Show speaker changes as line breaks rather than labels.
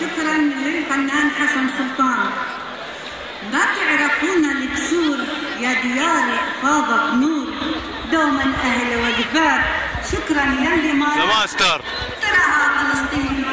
شكرا للفنان حسن سلطان. ما تعرفون الكسور يا دياري فاضت نور. دوما أهل وقفات. شكرا يا اللي
تراها فلسطين.